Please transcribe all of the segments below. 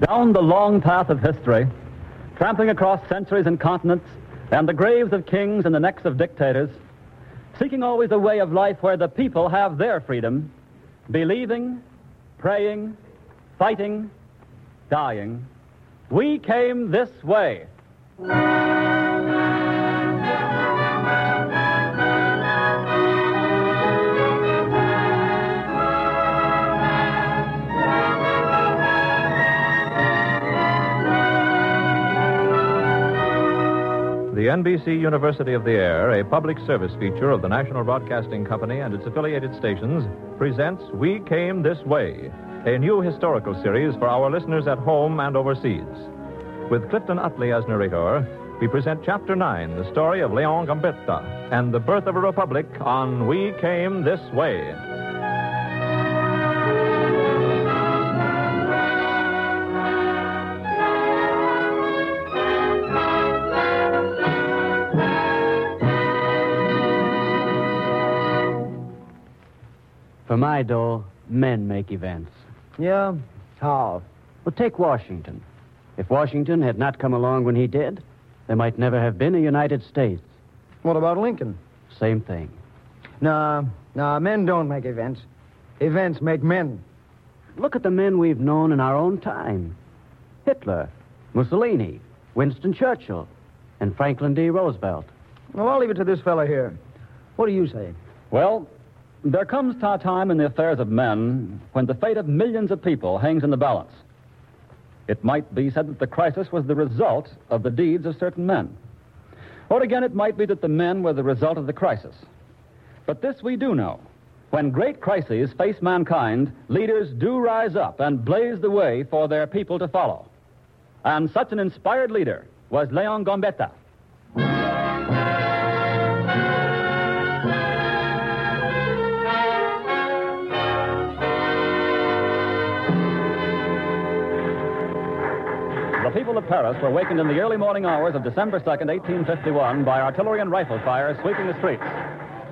Down the long path of history, trampling across centuries and continents, and the graves of kings and the necks of dictators, seeking always a way of life where the people have their freedom, believing, praying, fighting, dying, we came this way. The NBC University of the Air, a public service feature of the National Broadcasting Company and its affiliated stations, presents We Came This Way, a new historical series for our listeners at home and overseas. With Clifton Utley as narrator, we present Chapter 9, the story of Leon Gambetta and the birth of a republic on We Came This Way. For my dough, men make events. Yeah? How? Well, take Washington. If Washington had not come along when he did, there might never have been a United States. What about Lincoln? Same thing. Nah, nah, men don't make events. Events make men. Look at the men we've known in our own time Hitler, Mussolini, Winston Churchill, and Franklin D. Roosevelt. Well, I'll leave it to this fella here. What do you say? Well, there comes a time in the affairs of men when the fate of millions of people hangs in the balance. It might be said that the crisis was the result of the deeds of certain men. Or again, it might be that the men were the result of the crisis. But this we do know. When great crises face mankind, leaders do rise up and blaze the way for their people to follow. And such an inspired leader was Leon Gambetta. People of Paris were wakened in the early morning hours of December 2nd, 1851, by artillery and rifle fire sweeping the streets.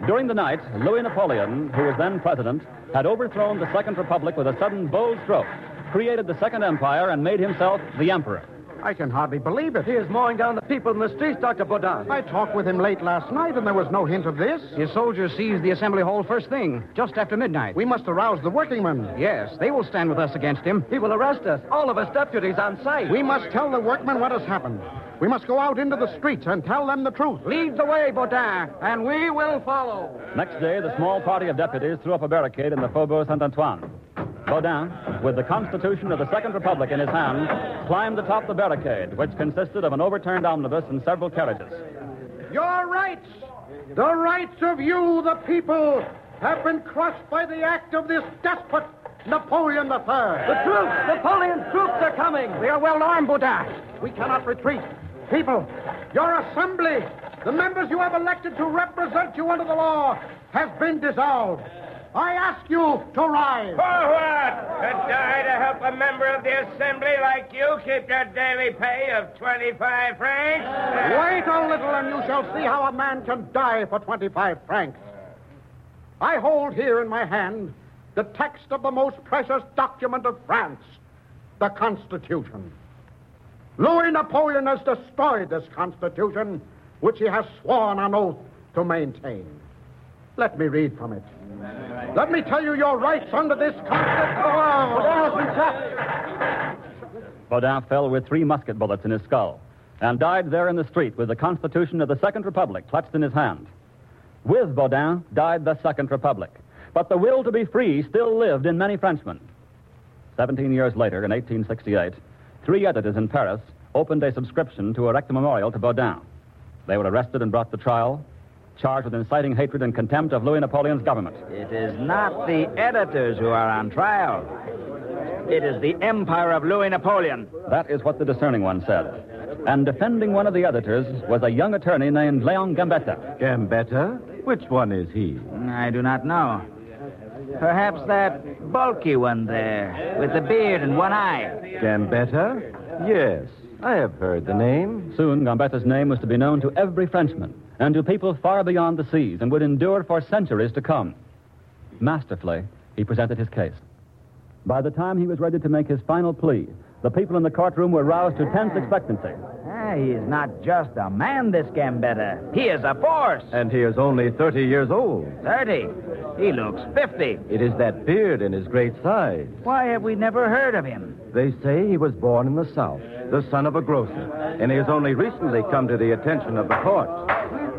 During the night, Louis Napoleon, who was then president, had overthrown the Second Republic with a sudden bold stroke, created the Second Empire, and made himself the emperor. I can hardly believe it. He is mowing down the people in the streets, Dr. Baudin. I talked with him late last night, and there was no hint of this. His soldiers seized the assembly hall first thing, just after midnight. We must arouse the workingmen. Yes, they will stand with us against him. He will arrest us, all of us deputies on sight. We must tell the workmen what has happened. We must go out into the streets and tell them the truth. Lead the way, Baudin, and we will follow. Next day, the small party of deputies threw up a barricade in the Faubourg Saint Antoine. Baudin, with the Constitution of the Second Republic in his hand, climbed atop the barricade, which consisted of an overturned omnibus and several carriages. Your rights, the rights of you, the people, have been crushed by the act of this despot, Napoleon III. The troops! Napoleon's troops are coming! They are well armed, Baudin. We cannot retreat. People, your assembly, the members you have elected to represent you under the law, has been dissolved. I ask you to rise. For what? To die to help a member of the assembly like you keep your daily pay of 25 francs? Wait a little and you shall see how a man can die for 25 francs. I hold here in my hand the text of the most precious document of France, the Constitution. Louis Napoleon has destroyed this Constitution, which he has sworn on oath to maintain. Let me read from it. Let me tell you your rights under this Constitution. Baudin fell with three musket bullets in his skull and died there in the street with the Constitution of the Second Republic clutched in his hand. With Baudin died the Second Republic, but the will to be free still lived in many Frenchmen. Seventeen years later, in 1868, three editors in Paris opened a subscription to erect a memorial to Baudin. They were arrested and brought to trial, charged with inciting hatred and contempt of Louis Napoleon's government. It is not the editors who are on trial. It is the empire of Louis Napoleon. That is what the discerning one said. And defending one of the editors was a young attorney named Leon Gambetta. Gambetta? Which one is he? I do not know. Perhaps that bulky one there, with the beard and one eye. Gambetta? Yes, I have heard the name. Soon, Gambetta's name was to be known to every Frenchman and to people far beyond the seas and would endure for centuries to come. Masterfully, he presented his case. By the time he was ready to make his final plea, The people in the courtroom were roused to tense expectancy. Ah, he is not just a man, this Gambetta. He is a force. And he is only 30 years old. 30. He looks 50. It is that beard and his great size. Why have we never heard of him? They say he was born in the South, the son of a grocer, and he has only recently come to the attention of the court.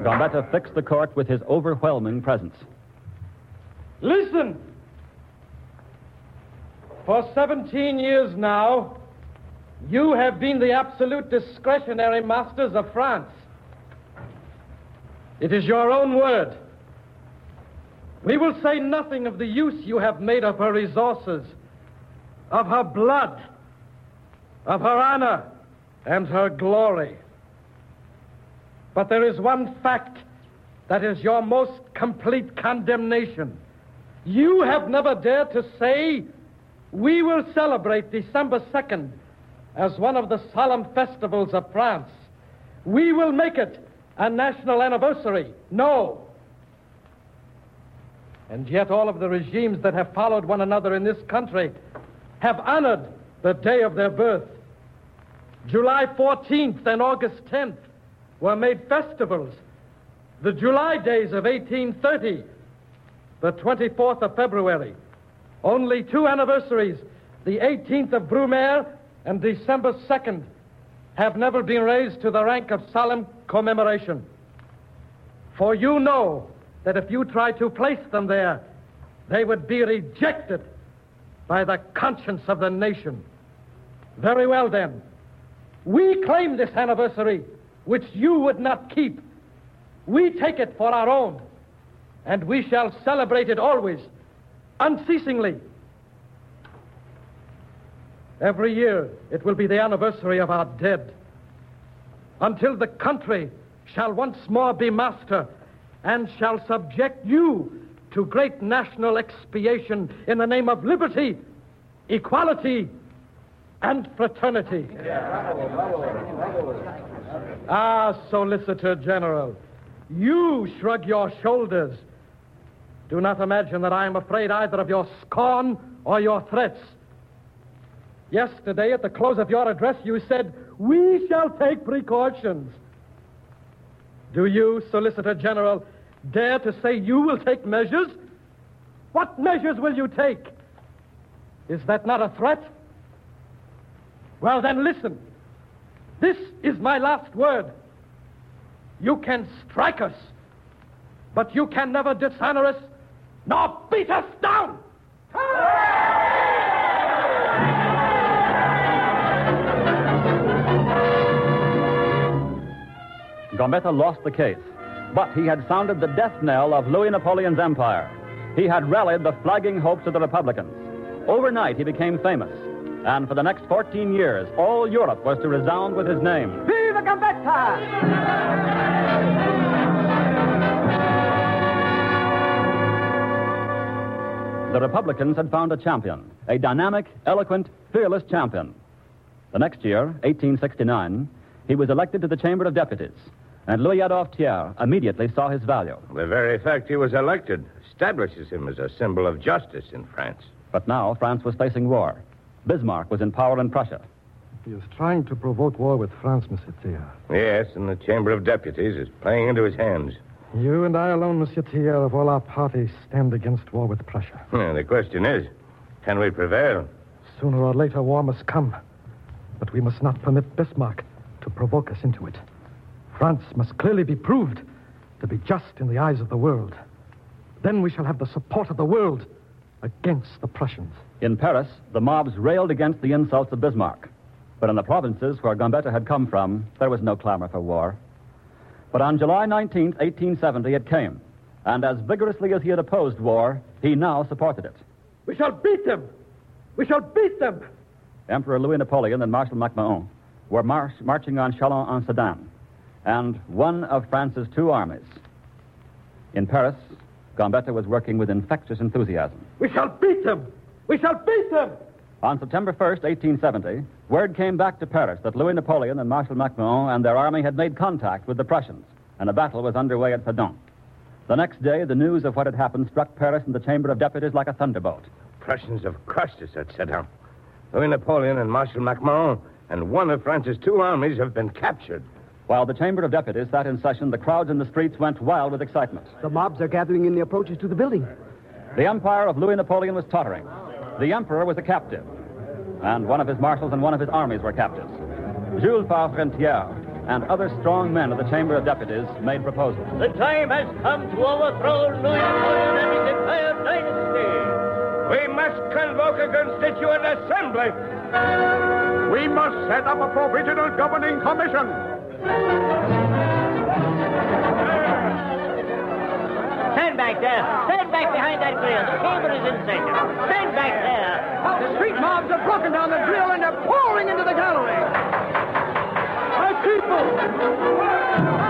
Gambetta fixed the court with his overwhelming presence. Listen! For 17 years now, you have been the absolute discretionary masters of France. It is your own word. We will say nothing of the use you have made of her resources, of her blood, of her honor, and her glory. But there is one fact that is your most complete condemnation. You have never dared to say, we will celebrate December 2nd as one of the solemn festivals of France. We will make it a national anniversary. No. And yet, all of the regimes that have followed one another in this country have honored the day of their birth. July 14th and August 10th were made festivals. The July days of 1830, the 24th of February. Only two anniversaries, the 18th of Brumaire and December 2nd, have never been raised to the rank of solemn commemoration. For you know that if you try to place them there, they would be rejected by the conscience of the nation. Very well, then. We claim this anniversary, which you would not keep. We take it for our own, and we shall celebrate it always, unceasingly. Every year it will be the anniversary of our dead. Until the country shall once more be master and shall subject you to great national expiation in the name of liberty, equality, and fraternity. Ah, Solicitor General, you shrug your shoulders. Do not imagine that I am afraid either of your scorn or your threats. Yesterday, at the close of your address, you said, We shall take precautions. Do you, Solicitor General, dare to say you will take measures? What measures will you take? Is that not a threat? Well, then listen. This is my last word. You can strike us, but you can never dishonor us nor beat us down. Gambetta lost the case, but he had sounded the death knell of Louis Napoleon's empire. He had rallied the flagging hopes of the Republicans. Overnight, he became famous. And for the next 14 years, all Europe was to resound with his name. Viva Gambetta! The Republicans had found a champion, a dynamic, eloquent, fearless champion. The next year, 1869, he was elected to the Chamber of Deputies, and Louis Adolphe Thiers immediately saw his value. The very fact he was elected establishes him as a symbol of justice in France. But now France was facing war. Bismarck was in power in Prussia. He is trying to provoke war with France, Monsieur Thiers. Yes, and the Chamber of Deputies is playing into his hands. You and I alone, Monsieur Thiers, of all our parties, stand against war with Prussia. Yeah, the question is, can we prevail? Sooner or later, war must come. But we must not permit Bismarck to provoke us into it. France must clearly be proved to be just in the eyes of the world. Then we shall have the support of the world against the Prussians. In Paris, the mobs railed against the insults of Bismarck. But in the provinces where Gambetta had come from, there was no clamor for war. But on July 19, 1870, it came. And as vigorously as he had opposed war, he now supported it. We shall beat them! We shall beat them! Emperor Louis Napoleon and Marshal MacMahon were march- marching on Chalon-en-Sedan, and one of France's two armies. In Paris, Gambetta was working with infectious enthusiasm. We shall beat them! We shall beat them! On September 1st, 1870, word came back to Paris that Louis Napoleon and Marshal MacMahon and their army had made contact with the Prussians, and a battle was underway at Verdun. The next day, the news of what had happened struck Paris and the Chamber of Deputies like a thunderbolt. Prussians have crushed us at Sedan. Louis Napoleon and Marshal MacMahon and one of France's two armies have been captured. While the Chamber of Deputies sat in session, the crowds in the streets went wild with excitement. The mobs are gathering in the approaches to the building. The empire of Louis Napoleon was tottering. The emperor was a captive, and one of his marshals and one of his armies were captives. Jules Parmentier and other strong men of the Chamber of Deputies made proposals. The time has come to overthrow Louis Napoleon and his entire dynasty. We must convoke a constituent assembly. We must set up a provisional governing commission. Back there. Stand back behind that grill. The chamber is in session. Stand back there. The street mobs have broken down the grill and are pouring into the gallery. My people!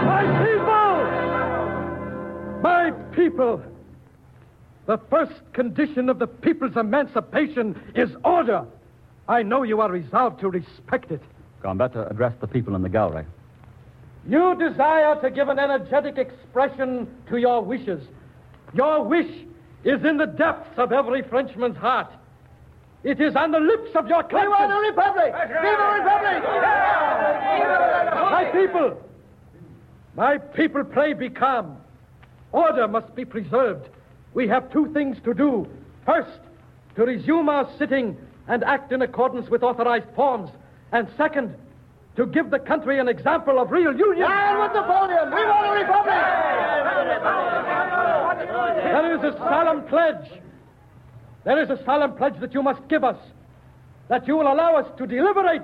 My people! My people! The first condition of the people's emancipation is order. I know you are resolved to respect it. Gambetta addressed the people in the gallery. You desire to give an energetic expression to your wishes. Your wish is in the depths of every Frenchman's heart. It is on the lips of your conscience. We want a republic! Viva republic! My people! My people, pray be calm. Order must be preserved. We have two things to do. First, to resume our sitting and act in accordance with authorized forms. And second, to give the country an example of real union. And with Napoleon! We want a republic! There is a solemn pledge. There is a solemn pledge that you must give us. That you will allow us to deliberate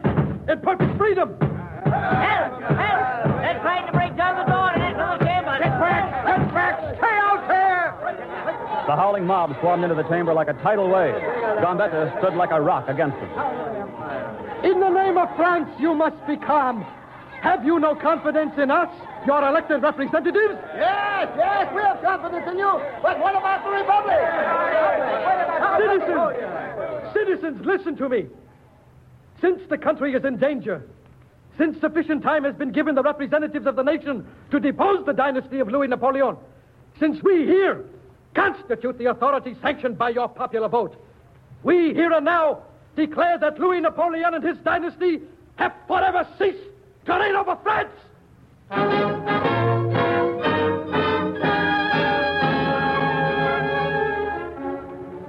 in perfect freedom. Help! Help! They're trying to break down the door into the chamber. Get back! Get back! Stay out there! The howling mob swarmed into the chamber like a tidal wave. Gambetta stood like a rock against them. In the name of France, you must be calm. Have you no confidence in us, your elected representatives? Yes, yes, we have confidence in you. But what about the republic? Citizens, citizens, listen to me. Since the country is in danger, since sufficient time has been given the representatives of the nation to depose the dynasty of Louis Napoleon, since we here constitute the authority sanctioned by your popular vote, we here and now declare that Louis Napoleon and his dynasty have forever ceased over.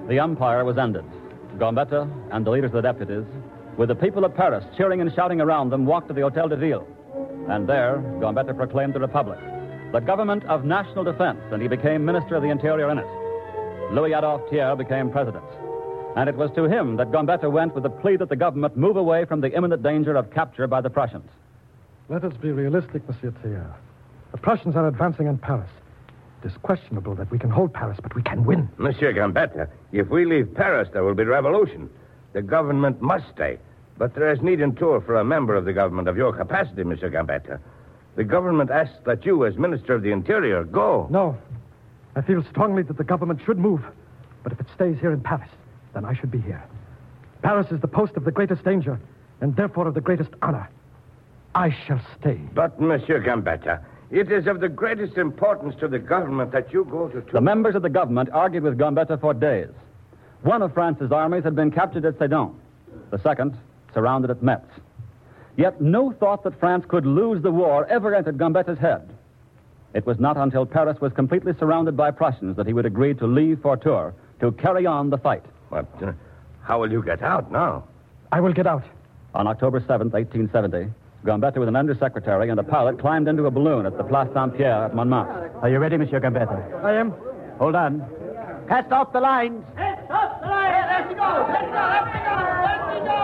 The empire was ended. Gambetta and the leaders of the deputies, with the people of Paris cheering and shouting around them, walked to the Hotel de Ville. And there, Gambetta proclaimed the Republic, the government of national defense, and he became Minister of the Interior in it. Louis Adolphe Thiers became president. And it was to him that Gambetta went with the plea that the government move away from the imminent danger of capture by the Prussians. Let us be realistic, Monsieur Thiers. The Prussians are advancing on Paris. It is questionable that we can hold Paris, but we can win. Monsieur Gambetta, if we leave Paris, there will be revolution. The government must stay. But there is need in Tours for a member of the government of your capacity, Monsieur Gambetta. The government asks that you, as Minister of the Interior, go. No. I feel strongly that the government should move. But if it stays here in Paris, then I should be here. Paris is the post of the greatest danger, and therefore of the greatest honor. I shall stay. But, Monsieur Gambetta, it is of the greatest importance to the government that you go to. The members of the government argued with Gambetta for days. One of France's armies had been captured at Sedan. The second, surrounded at Metz. Yet no thought that France could lose the war ever entered Gambetta's head. It was not until Paris was completely surrounded by Prussians that he would agree to leave for Tours to carry on the fight. But uh, how will you get out now? I will get out. On October 7th, 1870, Gambetta with an undersecretary and a pilot climbed into a balloon at the Place Saint-Pierre at Montmartre. Are you ready, Monsieur Gambetta? I am. Hold on. Cast off the lines. Stop the line! Let me go! Let me go! Let me go! Let me go!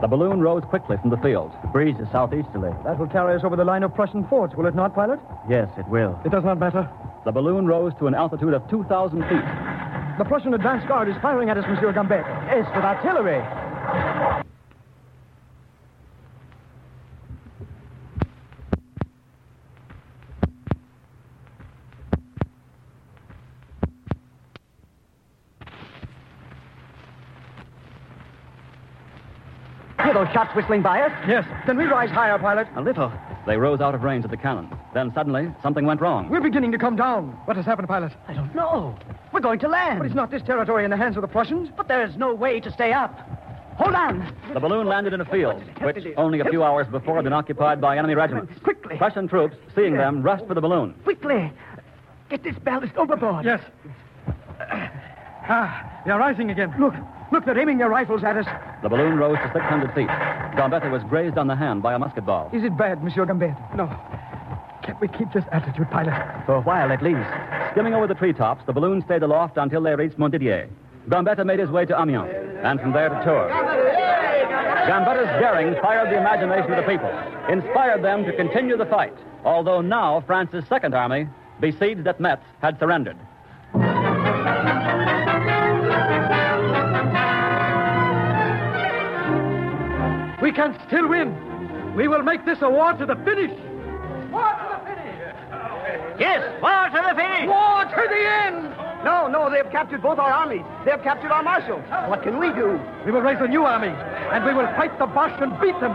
The balloon rose quickly from the field. The breeze is southeasterly. That will carry us over the line of Prussian forts, will it not, pilot? Yes, it will. It does not matter. The balloon rose to an altitude of 2,000 feet. The Prussian advance guard is firing at us, Monsieur Gambetta. Yes, with artillery. Shots whistling by us? Yes. Can we rise higher, pilot? A little. They rose out of range of the cannon. Then suddenly, something went wrong. We're beginning to come down. What has happened, pilot? I don't know. We're going to land. But is not this territory in the hands of the Prussians? But there is no way to stay up. Hold on. The balloon landed in a field, which only a few hours before had been occupied by enemy regiments. Quickly. Prussian troops, seeing them, rushed for the balloon. Quickly. Get this ballast overboard. Yes. Ah, they are rising again. Look, look, they're aiming their rifles at us. The balloon rose to 600 feet. Gambetta was grazed on the hand by a musket ball. Is it bad, Monsieur Gambetta? No. Can't we keep this altitude, pilot? For a while, at least. Skimming over the treetops, the balloon stayed aloft until they reached Montdidier. Gambetta made his way to Amiens, and from there to Tours. Gambetta's daring fired the imagination of the people, inspired them to continue the fight, although now France's Second Army, besieged at Metz, had surrendered. We can still win. We will make this a war to the finish. War to the finish! Yes, war to the finish! War to the end! No, no, they've captured both our armies. They've captured our marshal. What can we do? We will raise a new army, and we will fight the Boche and beat them.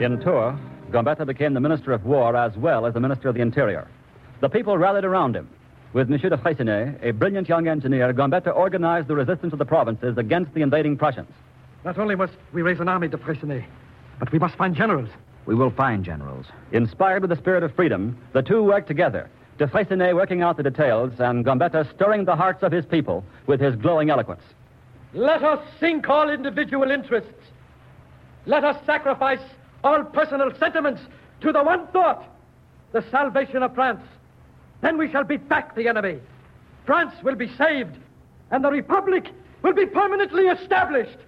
In Tours, Gambetta became the Minister of War as well as the Minister of the Interior. The people rallied around him. With Monsieur de Freycinet, a brilliant young engineer, Gambetta organized the resistance of the provinces against the invading Prussians. Not only must we raise an army de Freycinet, but we must find generals. We will find generals. Inspired with the spirit of freedom, the two worked together. De Freycinet working out the details, and Gambetta stirring the hearts of his people with his glowing eloquence. Let us sink all individual interests. Let us sacrifice all personal sentiments to the one thought the salvation of France. Then we shall beat back the enemy. France will be saved, and the Republic will be permanently established.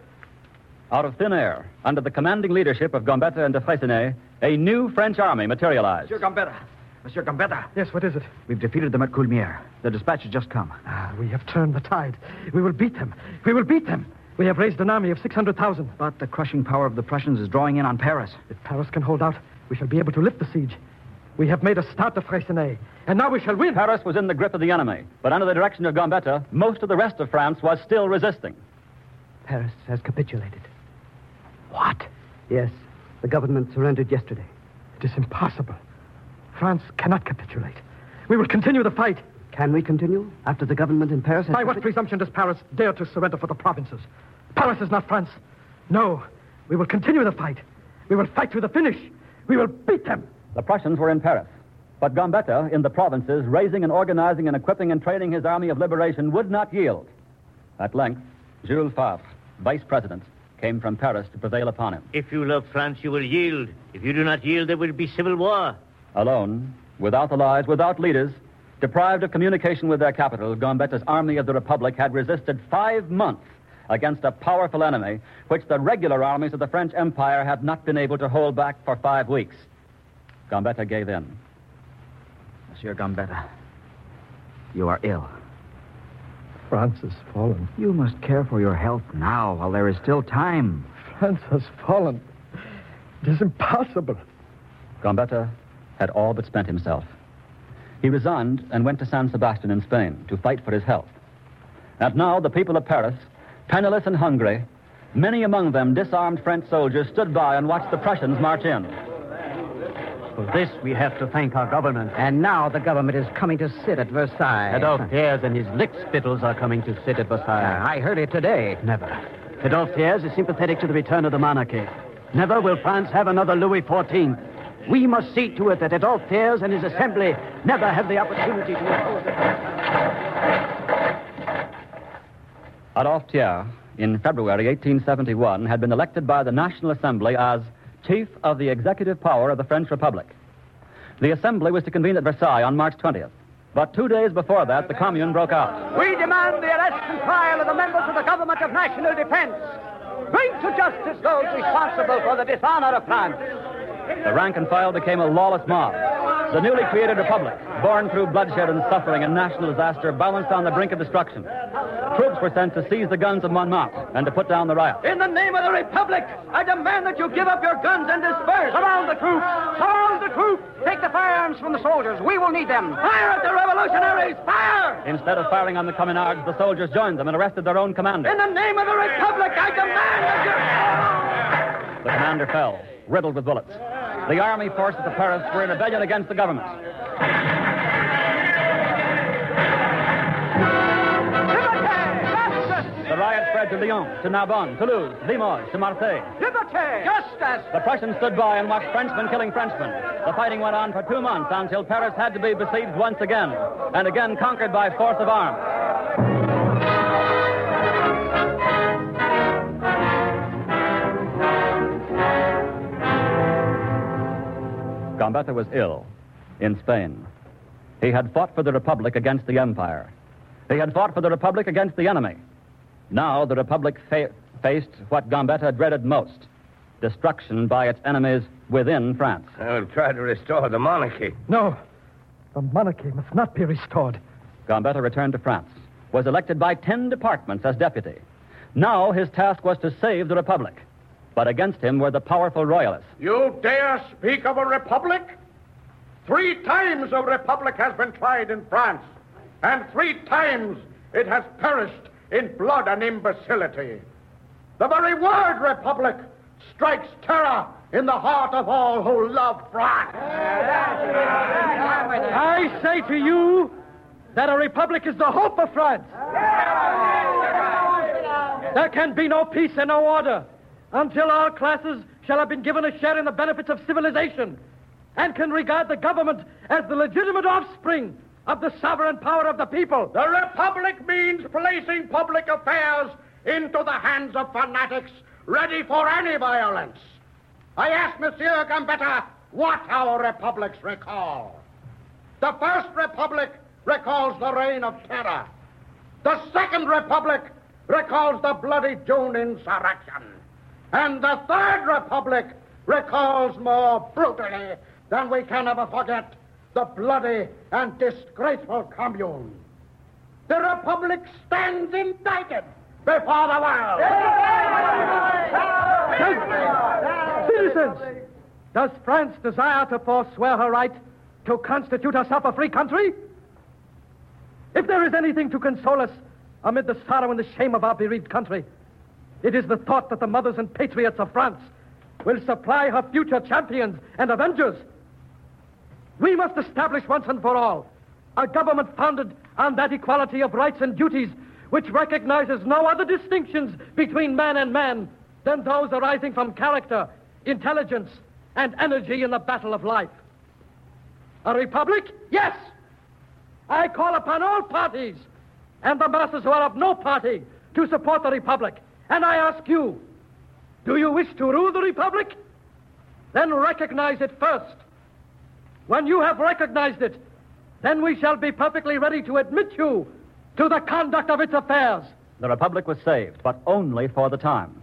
Out of thin air, under the commanding leadership of Gambetta and de Freycinet, a new French army materialized. Monsieur Gambetta. Monsieur Gambetta. Yes, what is it? We've defeated them at Coulmiers. The dispatch has just come. Ah, we have turned the tide. We will beat them. We will beat them. We have raised an army of 600,000. But the crushing power of the Prussians is drawing in on Paris. If Paris can hold out, we shall be able to lift the siege. We have made a start of Freycinet, and now we shall win. Paris was in the grip of the enemy, but under the direction of Gambetta, most of the rest of France was still resisting. Paris has capitulated. What? Yes, the government surrendered yesterday. It is impossible. France cannot capitulate. We will continue the fight. Can we continue after the government in Paris has... By what presumption does Paris dare to surrender for the provinces? Paris is not France. No, we will continue the fight. We will fight to the finish. We will beat them. The Prussians were in Paris. But Gambetta, in the provinces, raising and organizing and equipping and training his army of liberation, would not yield. At length, Jules Favre, vice president, came from Paris to prevail upon him. If you love France, you will yield. If you do not yield, there will be civil war. Alone, without allies, without leaders, deprived of communication with their capital, Gambetta's army of the Republic had resisted five months against a powerful enemy which the regular armies of the French Empire had not been able to hold back for five weeks. Gambetta gave in. Monsieur Gambetta, you are ill. France has fallen. You must care for your health now while there is still time. France has fallen. It is impossible. Gambetta had all but spent himself. He resigned and went to San Sebastian in Spain to fight for his health. And now the people of Paris, penniless and hungry, many among them disarmed French soldiers, stood by and watched the Prussians march in. For this, we have to thank our government. And now the government is coming to sit at Versailles. Adolphe Thiers and his lick-spittles are coming to sit at Versailles. Ah, I heard it today. Never. Adolphe Thiers is sympathetic to the return of the monarchy. Never will France have another Louis XIV. We must see to it that Adolphe Thiers and his assembly never have the opportunity to oppose it. Adolphe Thiers, in February 1871, had been elected by the National Assembly as Chief of the Executive Power of the French Republic. The Assembly was to convene at Versailles on March 20th. But two days before that, the Commune broke out. We demand the arrest and trial of the members of the government of national defense. Bring to justice those responsible for the dishonor of France. The rank and file became a lawless mob. The newly created republic, born through bloodshed and suffering and national disaster, balanced on the brink of destruction. Troops were sent to seize the guns of Montmartre and to put down the riot. In the name of the Republic, I demand that you give up your guns and disperse. Surround the troops! Surround the troops! Take the firearms from the soldiers. We will need them. Fire at the revolutionaries! Fire! Instead of firing on the communards, the soldiers joined them and arrested their own commander. In the name of the Republic, I demand that you... The commander fell. riddled with bullets. The army forces of Paris were in rebellion against the government. The riot spread to Lyon, to Narbonne, Toulouse, Limoges, to Marseille. Liberté! Justice! The Prussians stood by and watched Frenchmen killing Frenchmen. The fighting went on for two months until Paris had to be besieged once again, and again conquered by force of arms. Gambetta was ill in Spain. He had fought for the Republic against the Empire. He had fought for the Republic against the enemy. Now the Republic fa- faced what Gambetta dreaded most destruction by its enemies within France. I will try to restore the monarchy. No. The monarchy must not be restored. Gambetta returned to France, was elected by ten departments as deputy. Now his task was to save the Republic. But against him were the powerful royalists. You dare speak of a republic? Three times a republic has been tried in France, and three times it has perished in blood and imbecility. The very word republic strikes terror in the heart of all who love France. I say to you that a republic is the hope of France. There can be no peace and no order until all classes shall have been given a share in the benefits of civilization and can regard the government as the legitimate offspring of the sovereign power of the people. The republic means placing public affairs into the hands of fanatics ready for any violence. I ask Monsieur Gambetta what our republics recall. The First Republic recalls the reign of terror. The Second Republic recalls the bloody June insurrection. And the Third Republic recalls more brutally than we can ever forget the bloody and disgraceful Commune. The Republic stands indicted before the world. Citizens, does France desire to forswear her right to constitute herself a free country? If there is anything to console us amid the sorrow and the shame of our bereaved country, it is the thought that the mothers and patriots of France will supply her future champions and avengers. We must establish once and for all a government founded on that equality of rights and duties which recognizes no other distinctions between man and man than those arising from character, intelligence, and energy in the battle of life. A republic? Yes! I call upon all parties and the masses who are of no party to support the republic. And I ask you, do you wish to rule the republic? Then recognize it first. When you have recognized it, then we shall be perfectly ready to admit you to the conduct of its affairs. The Republic was saved, but only for the time.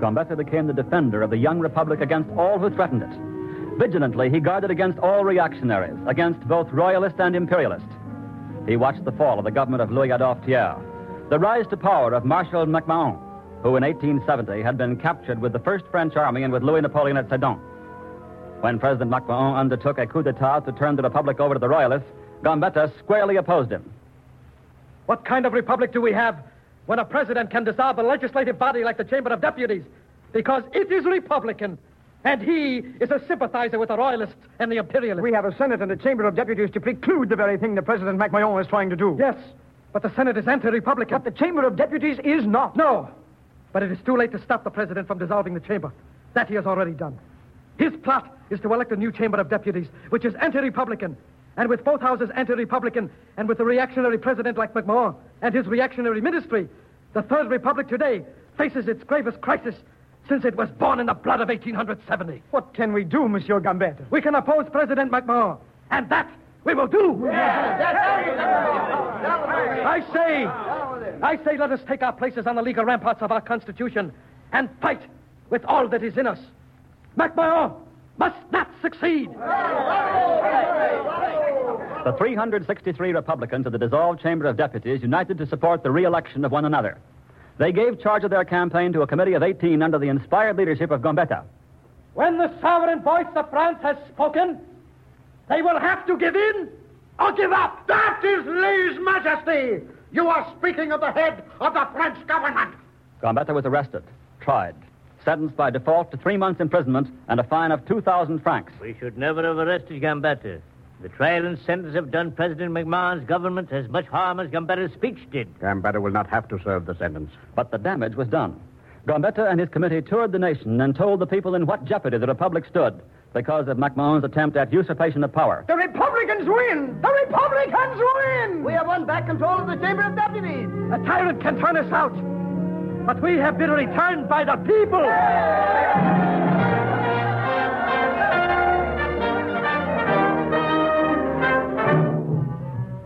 Gambetta became the defender of the young Republic against all who threatened it. Vigilantly, he guarded against all reactionaries, against both royalist and imperialist. He watched the fall of the government of Louis Adolphe Thiers, the rise to power of Marshal MacMahon, who in 1870 had been captured with the first French army and with Louis Napoleon at Sedan. When President MacMahon undertook a coup d'etat to turn the Republic over to the royalists, Gambetta squarely opposed him. What kind of republic do we have when a president can dissolve a legislative body like the Chamber of Deputies because it is Republican and he is a sympathizer with the Royalists and the Imperialists? We have a Senate and a Chamber of Deputies to preclude the very thing that President MacMahon is trying to do. Yes, but the Senate is anti-Republican. But the Chamber of Deputies is not. No, but it is too late to stop the president from dissolving the chamber. That he has already done. His plot is to elect a new Chamber of Deputies, which is anti-Republican. And with both houses anti-Republican, and with a reactionary president like MacMahon and his reactionary ministry, the Third Republic today faces its gravest crisis since it was born in the blood of 1870. What can we do, Monsieur Gambetta? We can oppose President MacMahon, and that we will do. I say, I say, let us take our places on the legal ramparts of our Constitution and fight with all that is in us. MacMahon must not succeed. The 363 Republicans of the dissolved Chamber of Deputies united to support the re-election of one another. They gave charge of their campaign to a committee of 18 under the inspired leadership of Gambetta. When the sovereign voice of France has spoken, they will have to give in or give up. That is lese majesty. You are speaking of the head of the French government. Gambetta was arrested, tried, sentenced by default to three months' imprisonment and a fine of 2,000 francs. We should never have arrested Gambetta. The trial and sentence have done President MacMahon's government as much harm as Gambetta's speech did. Gambetta will not have to serve the sentence. But the damage was done. Gambetta and his committee toured the nation and told the people in what jeopardy the Republic stood because of MacMahon's attempt at usurpation of power. The Republicans win! The Republicans win! We have won back control of the Chamber of Deputies. A tyrant can turn us out, but we have been returned by the people.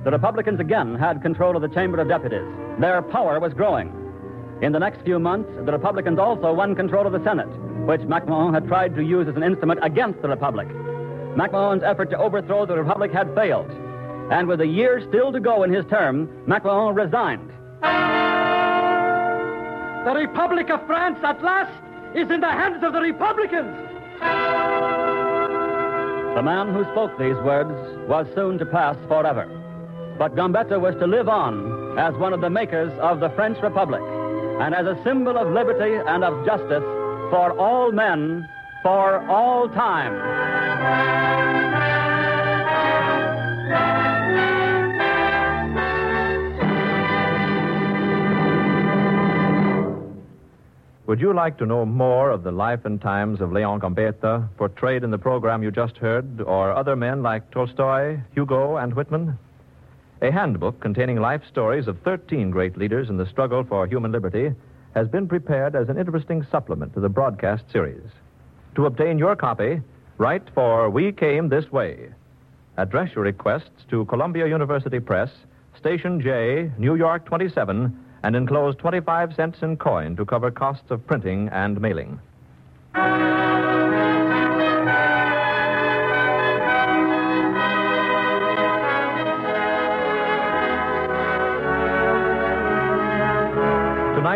The Republicans again had control of the Chamber of Deputies. Their power was growing. In the next few months, the Republicans also won control of the Senate, which MacMahon had tried to use as an instrument against the Republic. MacMahon's effort to overthrow the Republic had failed. And with a year still to go in his term, MacMahon resigned. The Republic of France at last is in the hands of the Republicans. The man who spoke these words was soon to pass forever. But Gambetta was to live on as one of the makers of the French Republic and as a symbol of liberty and of justice for all men for all time. Would you like to know more of the life and times of Leon Gambetta, portrayed in the program you just heard, or other men like Tolstoy, Hugo, and Whitman? A handbook containing life stories of 13 great leaders in the struggle for human liberty has been prepared as an interesting supplement to the broadcast series. To obtain your copy, write for We Came This Way. Address your requests to Columbia University Press, Station J, New York 27, and enclose 25 cents in coin to cover costs of printing and mailing.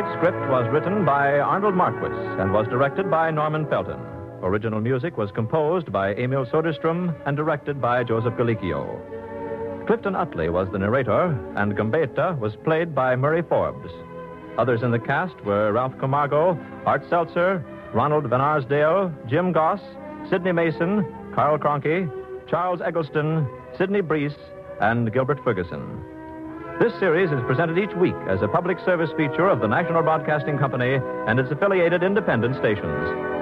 Tonight's script was written by Arnold Marquis and was directed by Norman Felton. Original music was composed by Emil Soderstrom and directed by Joseph Gallicchio. Clifton Utley was the narrator, and Gambetta was played by Murray Forbes. Others in the cast were Ralph Camargo, Art Seltzer, Ronald Van Arsdale, Jim Goss, Sidney Mason, Carl Kroenke, Charles Eggleston, Sidney Breese, and Gilbert Ferguson. This series is presented each week as a public service feature of the National Broadcasting Company and its affiliated independent stations.